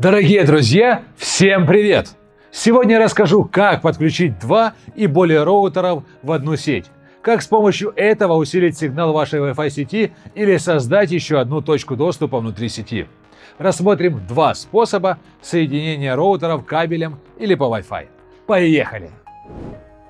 Дорогие друзья, всем привет! Сегодня я расскажу, как подключить два и более роутеров в одну сеть. Как с помощью этого усилить сигнал вашей Wi-Fi сети или создать еще одну точку доступа внутри сети. Рассмотрим два способа соединения роутеров кабелем или по Wi-Fi. Поехали!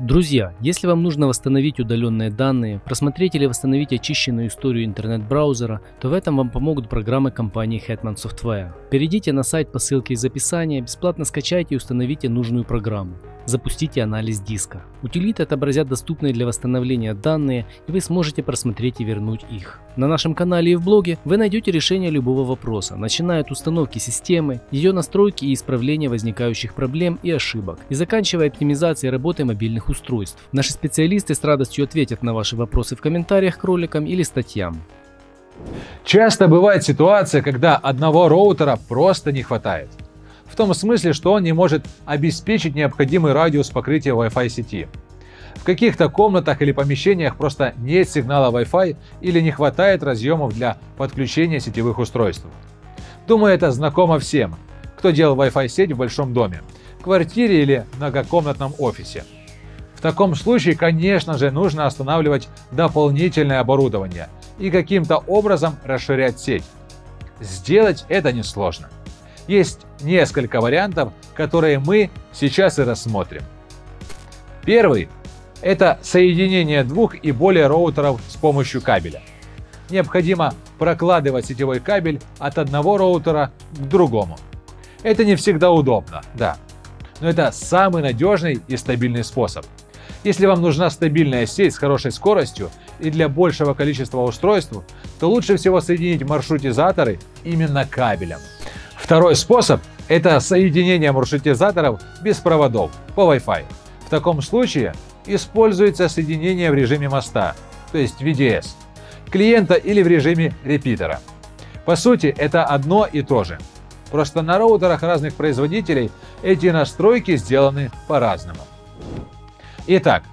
Друзья, если вам нужно восстановить удаленные данные, просмотреть или восстановить очищенную историю интернет-браузера, то в этом вам помогут программы компании Hetman Software. Перейдите на сайт по ссылке из описания, бесплатно скачайте и установите нужную программу. Запустите анализ диска. Утилиты отобразят доступные для восстановления данные, и вы сможете просмотреть и вернуть их. На нашем канале и в блоге вы найдете решение любого вопроса, начиная от установки системы, ее настройки и исправления возникающих проблем и ошибок, и заканчивая оптимизацией работы мобильных устройств. Наши специалисты с радостью ответят на ваши вопросы в комментариях к роликам или статьям. Часто бывает ситуация, когда одного роутера просто не хватает. В том смысле, что он не может обеспечить необходимый радиус покрытия Wi-Fi сети. В каких-то комнатах или помещениях просто нет сигнала Wi-Fi или не хватает разъемов для подключения сетевых устройств. Думаю, это знакомо всем, кто делал Wi-Fi сеть в большом доме, квартире или многокомнатном офисе. В таком случае, конечно же, нужно останавливать дополнительное оборудование и каким-то образом расширять сеть. Сделать это несложно. Есть несколько вариантов, которые мы сейчас и рассмотрим. Первый – это соединение двух и более роутеров с помощью кабеля. Необходимо прокладывать сетевой кабель от одного роутера к другому. Это не всегда удобно, да, но это самый надежный и стабильный способ. Если вам нужна стабильная сеть с хорошей скоростью и для большего количества устройств, то лучше всего соединить маршрутизаторы именно кабелем. Второй способ – это соединение маршрутизаторов без проводов по Wi-Fi. В таком случае используется соединение в режиме моста, то есть VDS, клиента или в режиме репитера. По сути, это одно и то же. Просто на роутерах разных производителей эти настройки сделаны по-разному. Итак,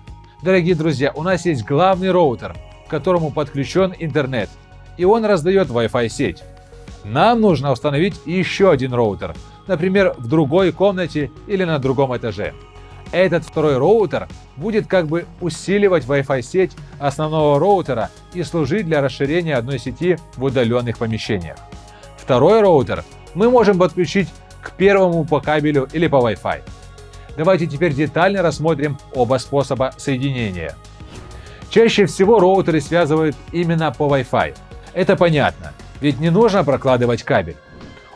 дорогие друзья, у нас есть главный роутер, к которому подключен интернет, и он раздает Wi-Fi сеть. Нам нужно установить еще один роутер, например, в другой комнате или на другом этаже. Этот второй роутер будет как бы усиливать Wi-Fi сеть основного роутера и служить для расширения одной сети в удаленных помещениях. Второй роутер мы можем подключить к первому по кабелю или по Wi-Fi. Давайте теперь детально рассмотрим оба способа соединения. Чаще всего роутеры связывают именно по Wi-Fi. Это понятно – ведь не нужно прокладывать кабель.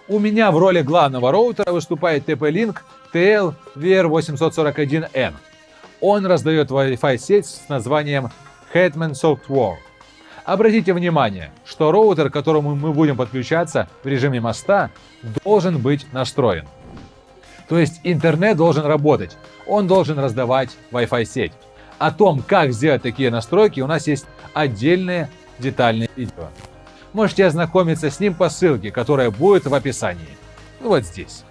У меня в роли главного роутера выступает TP-Link TL-VR841N. Он раздает Wi-Fi сеть с названием Hetman Software. Обратите внимание, что роутер, к которому мы будем подключаться в режиме моста, должен быть настроен. То есть интернет должен работать, он должен раздавать Wi-Fi сеть. О том, как сделать такие настройки, у нас есть отдельное детальное видео можете ознакомиться с ним по ссылке, которая будет в описании. Вот здесь.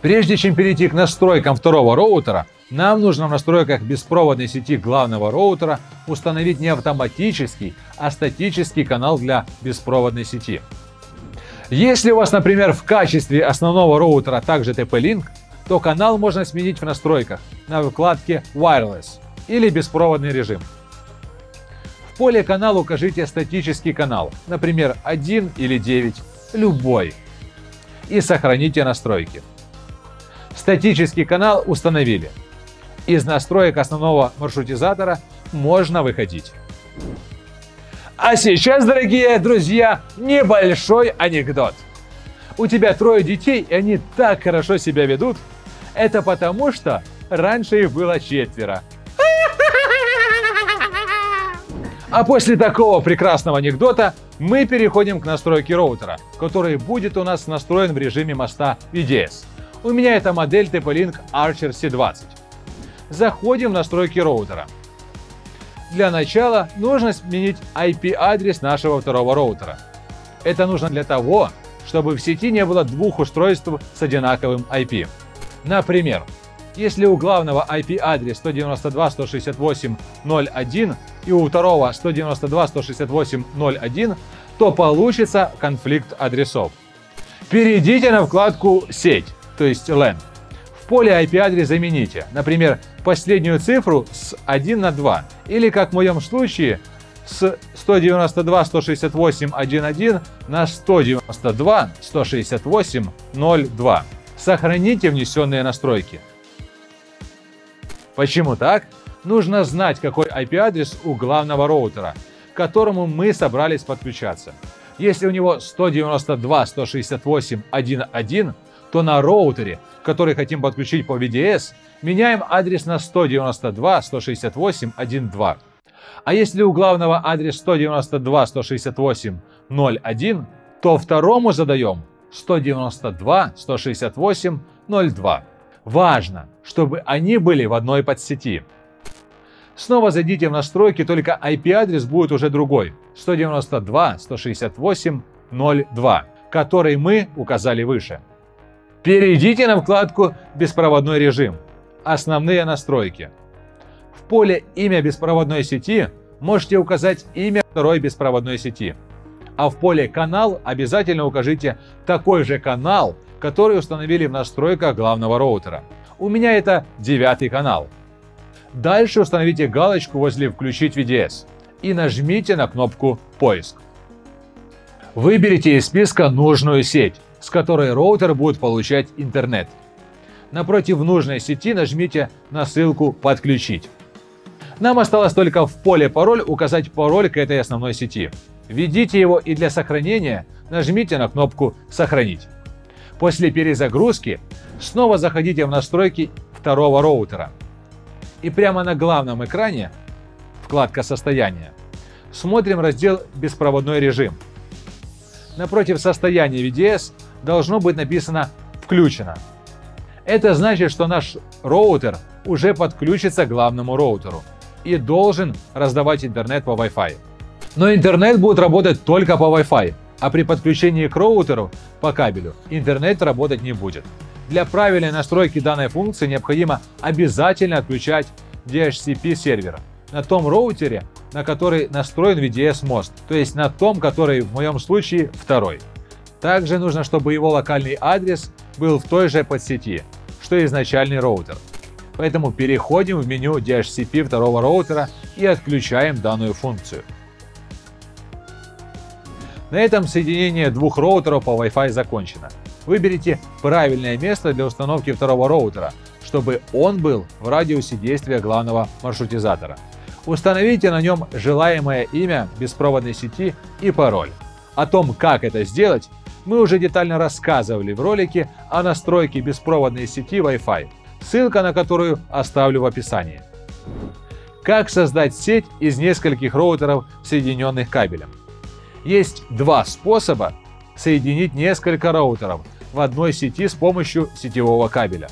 Прежде чем перейти к настройкам второго роутера, нам нужно в настройках беспроводной сети главного роутера установить не автоматический, а статический канал для беспроводной сети. Если у вас, например, в качестве основного роутера также TP-Link, то канал можно сменить в настройках на вкладке Wireless или беспроводный режим поле канала укажите статический канал, например, 1 или 9, любой, и сохраните настройки. Статический канал установили. Из настроек основного маршрутизатора можно выходить. А сейчас, дорогие друзья, небольшой анекдот. У тебя трое детей, и они так хорошо себя ведут. Это потому, что раньше их было четверо, а после такого прекрасного анекдота мы переходим к настройке роутера, который будет у нас настроен в режиме моста VDS. У меня это модель TP-Link Archer C20. Заходим в настройки роутера. Для начала нужно сменить IP-адрес нашего второго роутера. Это нужно для того, чтобы в сети не было двух устройств с одинаковым IP. Например, если у главного IP-адрес 192.168.0.1 и у второго 192.168.0.1, то получится конфликт адресов. Перейдите на вкладку «Сеть», то есть LAN. Поле IP-адрес замените, например, последнюю цифру с 1 на 2, или, как в моем случае, с 192.168.1.1 на 192.168.0.2. Сохраните внесенные настройки. Почему так? Нужно знать, какой IP-адрес у главного роутера, к которому мы собрались подключаться. Если у него 192.168.1.1, то на роутере, который хотим подключить по VDS, меняем адрес на 192.168.1.2. А если у главного адрес 192.168.0.1, то второму задаем 192.168.0.2. Важно, чтобы они были в одной подсети. Снова зайдите в настройки, только IP-адрес будет уже другой – 192.168.0.2, который мы указали выше. Перейдите на вкладку «Беспроводной режим» – «Основные настройки». В поле «Имя беспроводной сети» можете указать имя второй беспроводной сети. А в поле «Канал» обязательно укажите такой же канал, который установили в настройках главного роутера. У меня это девятый канал. Дальше установите галочку возле «Включить VDS» и нажмите на кнопку «Поиск». Выберите из списка нужную сеть, с которой роутер будет получать интернет. Напротив нужной сети нажмите на ссылку «Подключить». Нам осталось только в поле пароль указать пароль к этой основной сети. Введите его и для сохранения нажмите на кнопку «Сохранить». После перезагрузки снова заходите в настройки второго роутера. И прямо на главном экране, вкладка «Состояние», смотрим раздел «Беспроводной режим». Напротив состояния VDS должно быть написано «Включено». Это значит, что наш роутер уже подключится к главному роутеру и должен раздавать интернет по Wi-Fi. Но интернет будет работать только по Wi-Fi, а при подключении к роутеру по кабелю интернет работать не будет. Для правильной настройки данной функции необходимо обязательно отключать DHCP сервер на том роутере, на который настроен VDS мост, то есть на том, который в моем случае второй. Также нужно, чтобы его локальный адрес был в той же подсети, что и изначальный роутер. Поэтому переходим в меню DHCP второго роутера и отключаем данную функцию. На этом соединение двух роутеров по Wi-Fi закончено. Выберите правильное место для установки второго роутера, чтобы он был в радиусе действия главного маршрутизатора. Установите на нем желаемое имя беспроводной сети и пароль. О том, как это сделать, мы уже детально рассказывали в ролике о настройке беспроводной сети Wi-Fi ссылка на которую оставлю в описании. Как создать сеть из нескольких роутеров, соединенных кабелем? Есть два способа соединить несколько роутеров в одной сети с помощью сетевого кабеля.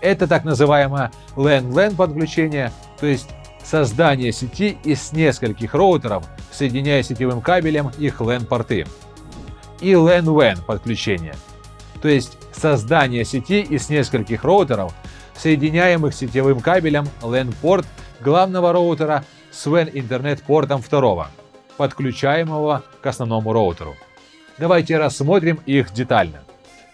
Это так называемое LAN-LAN подключение, то есть создание сети из нескольких роутеров, соединяя сетевым кабелем их LAN-порты. И LAN-WAN подключение, то есть создание сети из нескольких роутеров, соединяемых сетевым кабелем LAN-порт главного роутера с WAN интернет-портом второго, подключаемого к основному роутеру. Давайте рассмотрим их детально.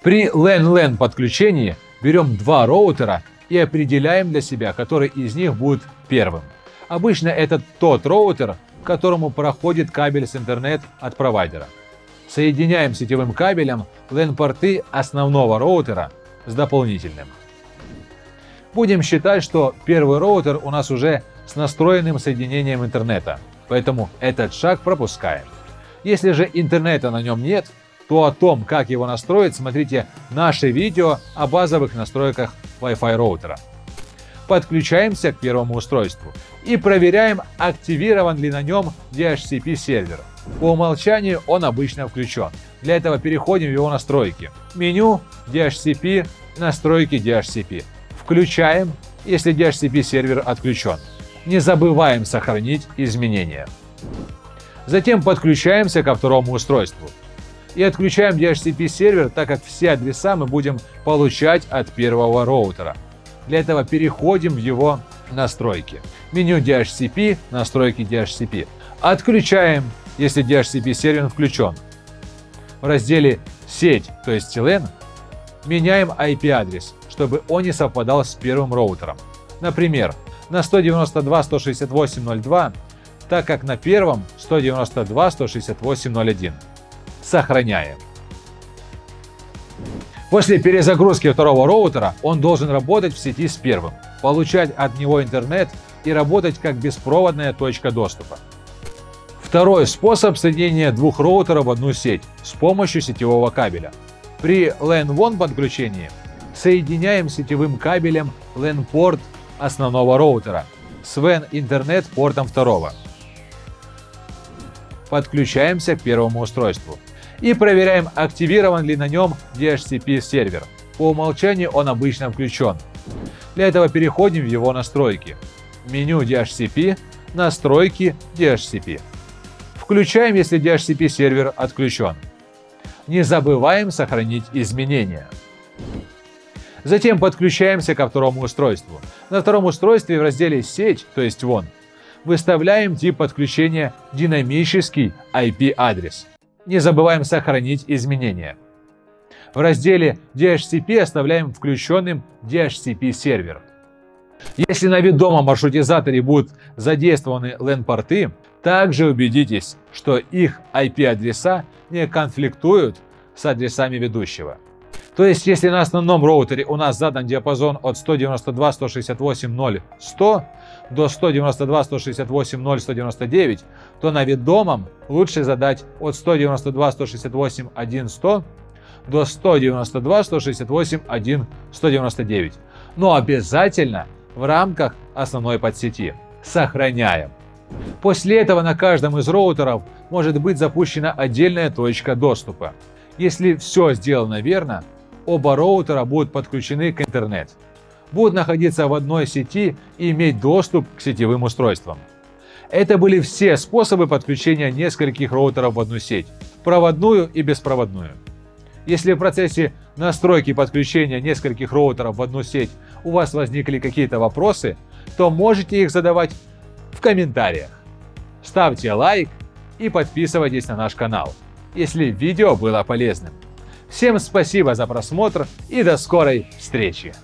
При LAN-LAN подключении берем два роутера и определяем для себя, который из них будет первым. Обычно это тот роутер, к которому проходит кабель с интернет от провайдера. Соединяем сетевым кабелем LAN-порты основного роутера с дополнительным. Будем считать, что первый роутер у нас уже с настроенным соединением интернета, поэтому этот шаг пропускаем. Если же интернета на нем нет, то о том, как его настроить, смотрите наше видео о базовых настройках Wi-Fi роутера. Подключаемся к первому устройству и проверяем, активирован ли на нем DHCP сервер. По умолчанию он обычно включен. Для этого переходим в его настройки. Меню DHCP, настройки DHCP. Включаем, если DHCP сервер отключен. Не забываем сохранить изменения. Затем подключаемся ко второму устройству. И отключаем DHCP сервер, так как все адреса мы будем получать от первого роутера. Для этого переходим в его настройки. Меню DHCP, настройки DHCP. Отключаем, если DHCP сервер включен. В разделе сеть, то есть LAN, меняем IP-адрес, чтобы он не совпадал с первым роутером. Например, на 192.168.02, так как на первом 192.168.01. Сохраняем. После перезагрузки второго роутера он должен работать в сети с первым, получать от него интернет и работать как беспроводная точка доступа. Второй способ соединения двух роутеров в одну сеть с помощью сетевого кабеля. При LAN-1 подключении соединяем сетевым кабелем LAN-порт основного роутера с WAN интернет портом второго. Подключаемся к первому устройству и проверяем, активирован ли на нем DHCP сервер. По умолчанию он обычно включен. Для этого переходим в его настройки. Меню DHCP, настройки DHCP. Включаем, если DHCP сервер отключен. Не забываем сохранить изменения. Затем подключаемся ко второму устройству. На втором устройстве в разделе «Сеть», то есть «Вон», выставляем тип подключения «Динамический IP-адрес». Не забываем сохранить изменения. В разделе DHCP оставляем включенным DHCP-сервер. Если на ведомом маршрутизаторе будут задействованы LAN-порты, также убедитесь, что их IP-адреса не конфликтуют с адресами ведущего. То есть, если на основном роутере у нас задан диапазон от 192.168.0.100 до 192.168.0.199, то на ведомом лучше задать от 192.168.1.100 до 192.168.1.199. Но обязательно в рамках основной подсети. Сохраняем. После этого на каждом из роутеров может быть запущена отдельная точка доступа. Если все сделано верно, оба роутера будут подключены к интернет, будут находиться в одной сети и иметь доступ к сетевым устройствам. Это были все способы подключения нескольких роутеров в одну сеть, проводную и беспроводную. Если в процессе настройки подключения нескольких роутеров в одну сеть у вас возникли какие-то вопросы, то можете их задавать в комментариях. Ставьте лайк и подписывайтесь на наш канал, если видео было полезным. Всем спасибо за просмотр и до скорой встречи!